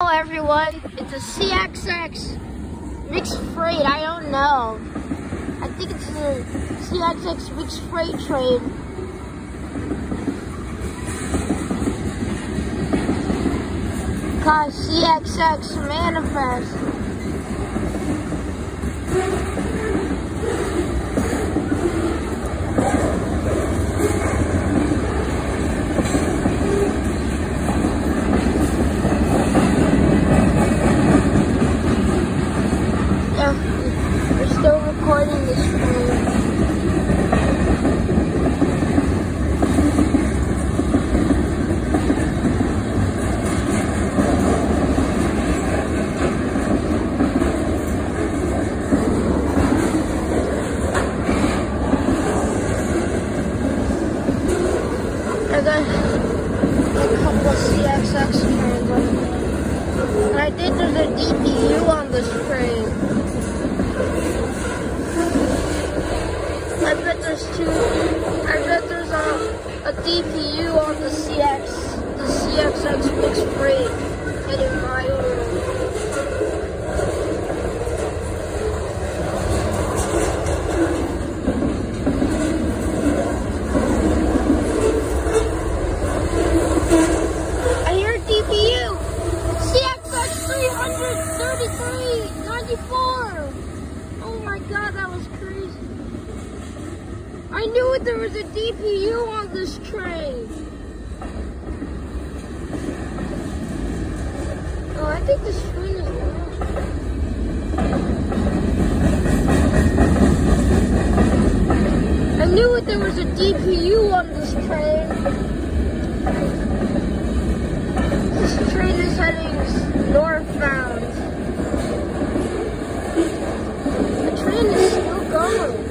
Hello everyone, it's a CSX mixed freight, I don't know. I think it's a CSX mixed freight train. Called CSX Manifest. CSX trains. And I think there's a DPU on this train. I bet there's two. I bet there's a, a DPU on the CX, the CSX mixed freight heading my way. I hear a DPU. CSX 333 94. Oh my god, that was crazy. I knew there was a DPU on this train. Oh, I think this train is long. I knew there was a DPU on this train. This train is heading northbound. The train is still going.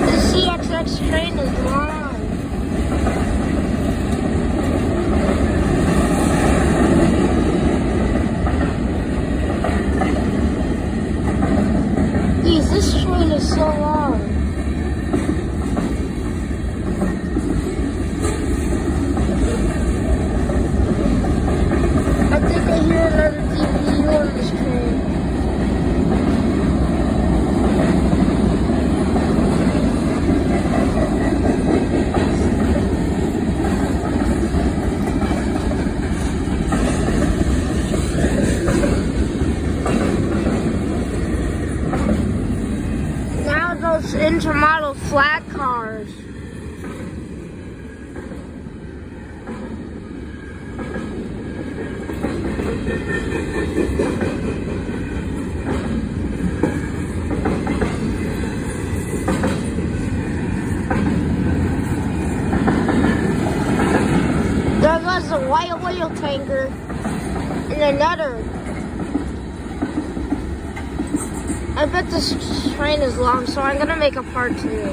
The CSX train is long. Geez, this train is so long. I think I hear another DPU on this train. Now those intermodal flat cars. There goes a white oil tanker and another I bet this train is long, so I'm gonna make a part two.